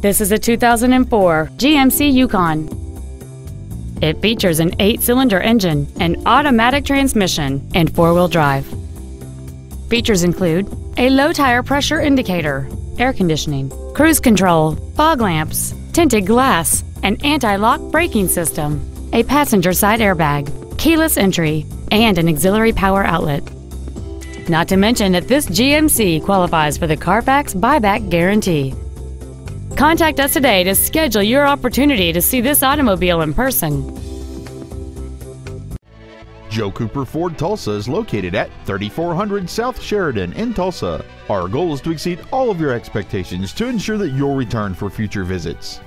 This is a 2004 GMC Yukon. It features an eight-cylinder engine, an automatic transmission, and four-wheel drive. Features include a low tire pressure indicator, air conditioning, cruise control, fog lamps, tinted glass, an anti-lock braking system, a passenger side airbag, keyless entry, and an auxiliary power outlet. Not to mention that this GMC qualifies for the Carfax buyback guarantee. Contact us today to schedule your opportunity to see this automobile in person. Joe Cooper Ford Tulsa is located at 3400 South Sheridan in Tulsa. Our goal is to exceed all of your expectations to ensure that you'll return for future visits.